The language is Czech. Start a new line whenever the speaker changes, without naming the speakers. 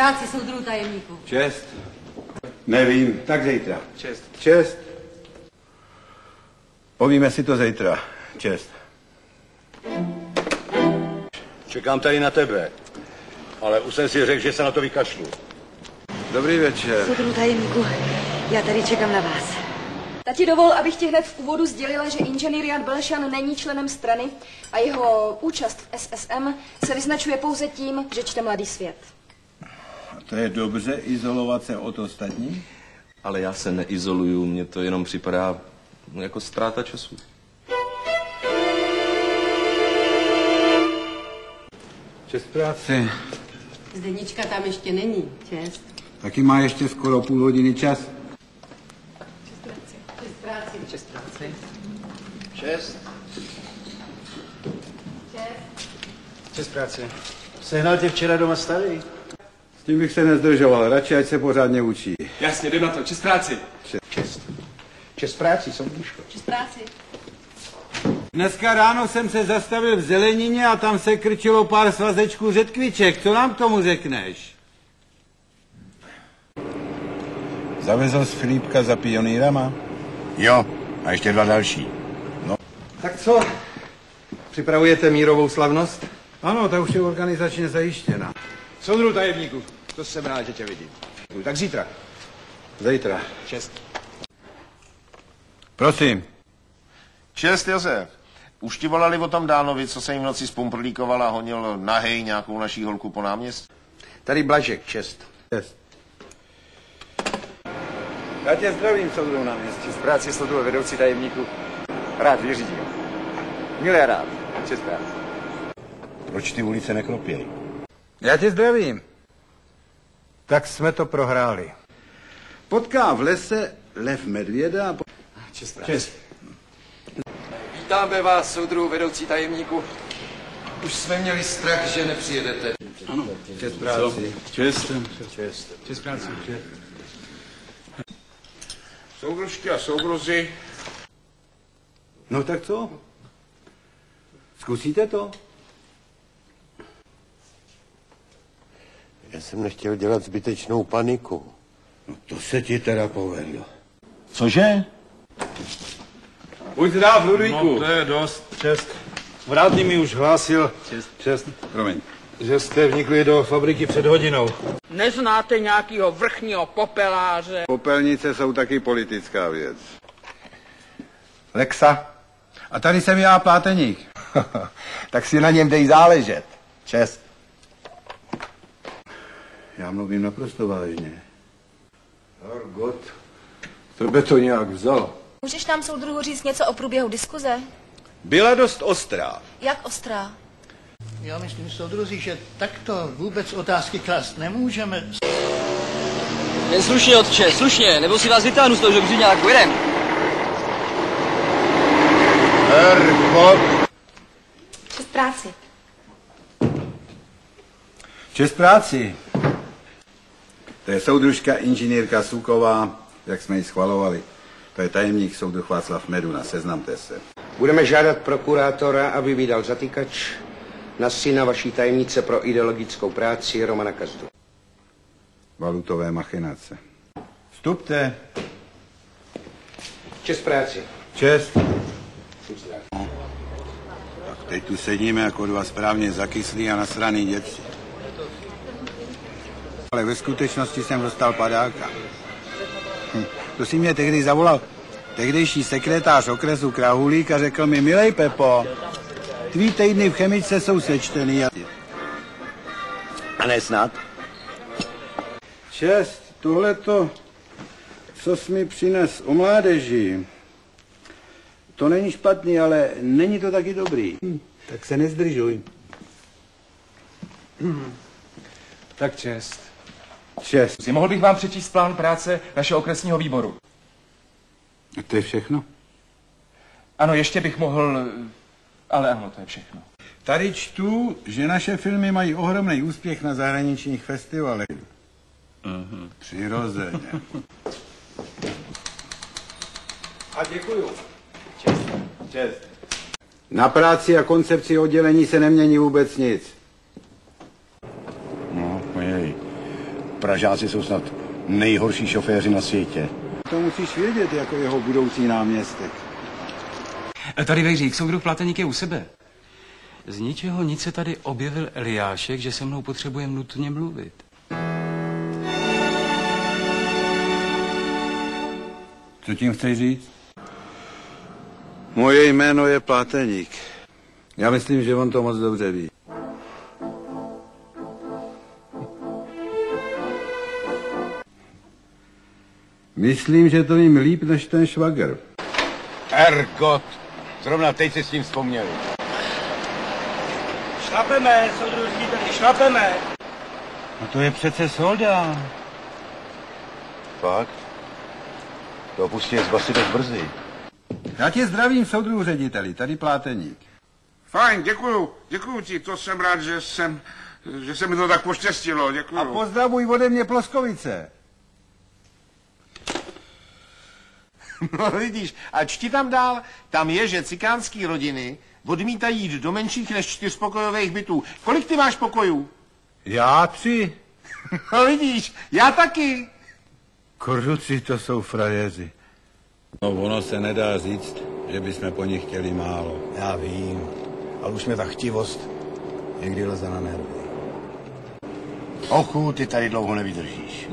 práci, soudru tajemníků.
Čest. Nevím, tak zítra.
Čest.
Čest. Povíme si to zítra. Čest.
Čekám tady na tebe. Ale už jsem si řekl, že se na to vykašlu.
Dobrý večer.
Soudru tajemníku, já tady čekám na vás.
Tati dovol, abych ti hned v úvodu sdělila, že inženýr Jan Belšan není členem strany a jeho účast v SSM se vyznačuje pouze tím, že čte Mladý svět.
To je dobře izolovat se od ostatních?
Ale já se neizoluju, mně to jenom připadá jako ztráta času.
Čest práci.
Zdenička tam ještě není. Čest.
Taky má ještě skoro půl hodiny čas.
Čest práci. Čest práci.
Čest. Čest práci. Sehnal tě včera doma starý?
S tím bych se nezdržoval, radši ať se pořádně učí.
Jasně, jdem na to. Čest práci.
Čest. Čest práci, soudružko.
Čest práci.
Dneska ráno jsem se zastavil v zelenině a tam se krčilo pár svazečků řetkviček. Co nám k tomu řekneš? Zavezl z Filipka za pionýrama?
Jo, a ještě dva další.
Tak co? Připravujete mírovou slavnost?
Ano, ta už je organizačně zajištěna.
Soudru tajemníku, to jsem rád, že tě vidím. Tak zítra.
Zítra.
Čest.
Prosím.
Čest, Josef. Už ti volali o tom Dánovi, co se jim v noci spumprlíkoval a honil nahej nějakou naší holku po náměstí?
Tady Blažek, čest.
Čest. Já tě zdravím, soudru na městě.
Z práci sleduju vedoucí tajemníku. Rád vyřídím. Milé rád. Čest práci.
Proč ty ulice nekropěly? Já tě zdravím. Tak jsme to prohráli. Potká v lese lev medvěda a... Po...
Čest práci.
Čest.
Vítáme vás, soudru vedoucí tajemníku. Už jsme měli strach, že nepřijedete.
Ano, čest práci.
Čest. Čest. Čest práci.
Soudružky a soudruzi,
No tak co? Zkusíte to?
Já jsem nechtěl dělat zbytečnou paniku.
No to se ti teda povedlo.
Cože?
Buď zdrav, Ludvíku.
No, to je dost. Čest. Vrátný mi už hlásil, čest, čest,
Promiň.
že jste vnikli do fabriky před hodinou.
Neznáte nějakého vrchního popeláře?
Popelnice jsou taky politická věc. Lexa. A tady jsem já, pláteník.
tak si na něm dej záležet. Čest.
Já mluvím naprosto vážně.
Hergot. Tebe to nějak vzalo.
Můžeš nám, soudruhu, říct něco o průběhu diskuze?
Byla dost ostrá.
Jak ostrá?
Já myslím, soudruzi, že takto vůbec otázky klást nemůžeme.
Jen slušně, otče, slušně, nebo si vás vytáhnu z toho žebříňáku, jedem.
Hergot.
Čest práci.
Čest práci. To je soudružka inženýrka Suková, jak jsme ji schvalovali. To je tajemník soudruh Václav Meduna, seznamte se.
Budeme žádat prokurátora, aby vydal zatýkač na syna vaší tajemnice pro ideologickou práci Romana Kazdu.
Valutové machinace. Vstupte.
Čest práci.
Čest. Tak teď tu sedíme jako dva správně zakyslí a nasraný děti. Ale ve skutečnosti jsem dostal padáka. Hm. To si mě tehdy zavolal tehdejší sekretář okresu Krahulík a řekl mi, milej Pepo, tvý týdny v chemičce jsou sečtený. A...
A ne snad?
Čest, tohleto, co jsi mi přines o mládeži, to není špatný, ale není to taky dobrý. Hm, tak se nezdržuj.
Tak čest.
Čest.
Mohl bych vám přečíst plán práce našeho okresního výboru.
A to je všechno?
Ano, ještě bych mohl, ale ano, to je všechno.
Tady čtu, že naše filmy mají ohromný úspěch na zahraničních festivalech. Uh-huh. Přirozeně. A děkuju. Čest. Čest. Na práci a koncepci oddělení se nemění vůbec nic.
No, jej. Pražáci jsou snad nejhorší šoféři na světě.
To musíš vědět jako jeho budoucí náměstek.
Tady Vejřík, soudruh Plateník je u sebe. Z ničeho nic se tady objevil Eliášek, že se mnou potřebuje nutně mluvit.
Co tím chceš říct? Moje jméno je Pláteník. Já myslím, že on to moc dobře ví. Myslím, že to vím líp než ten švagr.
Ergot! Zrovna teď si s tím vzpomněli.
Šlapeme, soudruh řediteli, šlapeme.
No to je přece Soldán.
Fakt? To opustí z basy dost brzy.
Já tě zdravím, soudruhu řediteli, tady Pláteník.
Fajn, děkuju, děkuju ti, to jsem rád, že jsem, že se mi to tak poštěstilo, děkuju.
A pozdravuj ode mě Ploskovice.
No vidíš, a čti tam dál, tam je, že cikánský rodiny odmítají jít do menších než čtyřpokojových bytů. Kolik ty máš pokojů?
Já tři.
No vidíš, já taky.
Kožuci to jsou frajeři. No ono se nedá říct, že bychom po nich chtěli málo.
Já vím, ale už mě ta chtivost někdy leze na nervy. Ochu, ty tady dlouho nevydržíš.